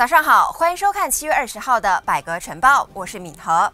早上好，欢迎收看七月二十号的百格晨报，我是敏和。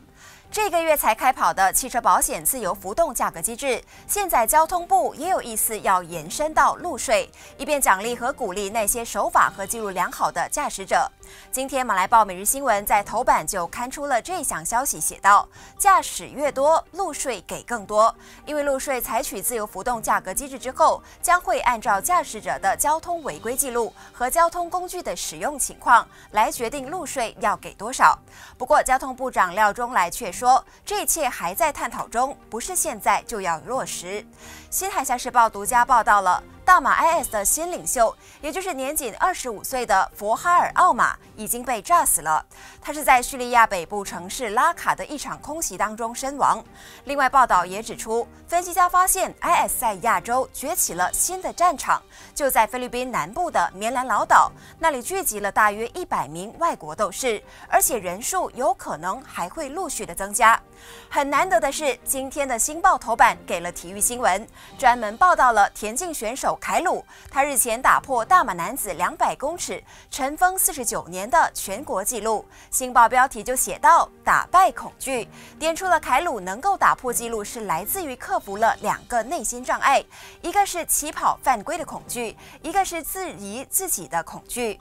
这个月才开跑的汽车保险自由浮动价格机制，现在交通部也有意思要延伸到路税，以便奖励和鼓励那些守法和记录良好的驾驶者。今天马来报每日新闻在头版就刊出了这项消息，写道：驾驶越多，路税给更多。因为路税采取自由浮动价格机制之后，将会按照驾驶者的交通违规记录和交通工具的使用情况来决定路税要给多少。不过，交通部长廖中来却说。说这一切还在探讨中，不是现在就要落实。新海峡时报独家报道了。大马 IS 的新领袖，也就是年仅二十五岁的佛哈尔奥马，已经被炸死了。他是在叙利亚北部城市拉卡的一场空袭当中身亡。另外，报道也指出，分析家发现 IS 在亚洲崛起了新的战场，就在菲律宾南部的棉兰老岛，那里聚集了大约一百名外国斗士，而且人数有可能还会陆续的增加。很难得的是，今天的新报头版给了体育新闻，专门报道了田径选手凯鲁，他日前打破大马男子两百公尺尘封四十九年的全国纪录。新报标题就写到：“打败恐惧”，点出了凯鲁能够打破纪录是来自于克服了两个内心障碍，一个是起跑犯规的恐惧，一个是质疑自己的恐惧。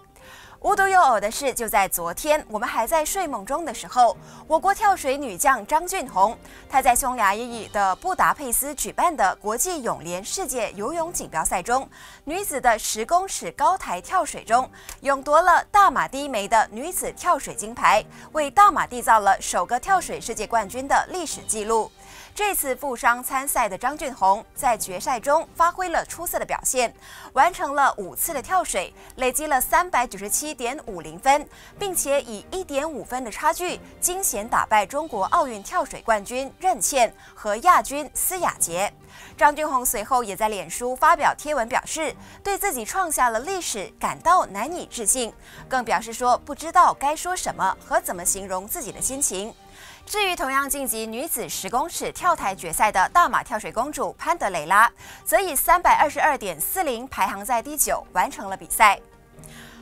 无独有偶的是，就在昨天，我们还在睡梦中的时候，我国跳水女将张俊宏，她在匈牙利的布达佩斯举办的国际泳联世界游泳锦标赛中，女子的十公尺高台跳水中，勇夺了大马第一枚的女子跳水金牌，为大马缔造了首个跳水世界冠军的历史纪录。这次负伤参赛的张俊宏在决赛中发挥了出色的表现，完成了五次的跳水，累积了三百九十七点五零分，并且以一点五分的差距惊险打败中国奥运跳水冠军任茜和亚军司雅杰。张俊宏随后也在脸书发表贴文，表示对自己创下了历史感到难以置信，更表示说不知道该说什么和怎么形容自己的心情。至于同样晋级女子十公尺跳台决赛的大马跳水公主潘德雷拉，则以三百二十二点四零排行在第九，完成了比赛。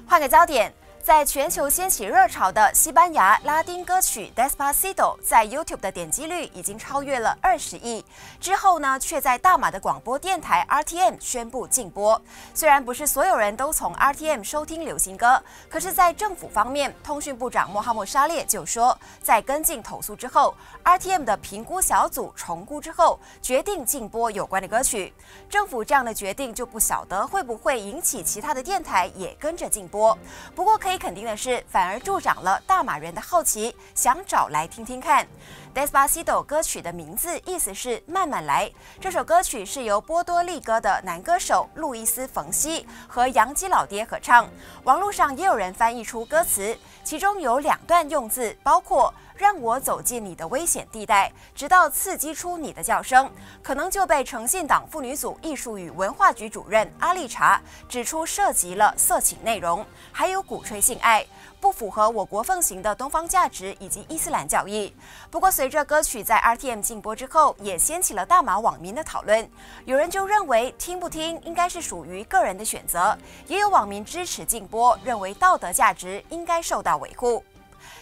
换个焦点。在全球掀起热潮的西班牙拉丁歌曲《Despacito》在 YouTube 的点击率已经超越了二十亿。之后呢，却在大马的广播电台 RTM 宣布禁播。虽然不是所有人都从 RTM 收听流行歌，可是，在政府方面，通讯部长穆哈默沙列就说，在跟进投诉之后，RTM 的评估小组重估之后，决定禁播有关的歌曲。政府这样的决定就不晓得会不会引起其他的电台也跟着禁播。不过可以。可以肯定的是，反而助长了大马人的好奇，想找来听听看。Despacito 歌曲的名字意思是慢慢来。这首歌曲是由波多黎各的男歌手路易斯·冯西和杨基老爹合唱。网络上也有人翻译出歌词，其中有两段用字，包括“让我走进你的危险地带，直到刺激出你的叫声”，可能就被诚信党妇女组艺术与文化局主任阿丽查指出涉及了色情内容，还有鼓吹性爱。不符合我国奉行的东方价值以及伊斯兰教义。不过，随着歌曲在 RTM 禁播之后，也掀起了大马网民的讨论。有人就认为听不听应该是属于个人的选择，也有网民支持禁播，认为道德价值应该受到维护。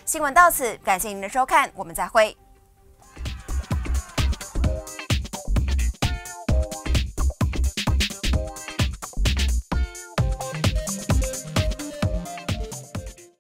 新闻到此，感谢您的收看，我们再会。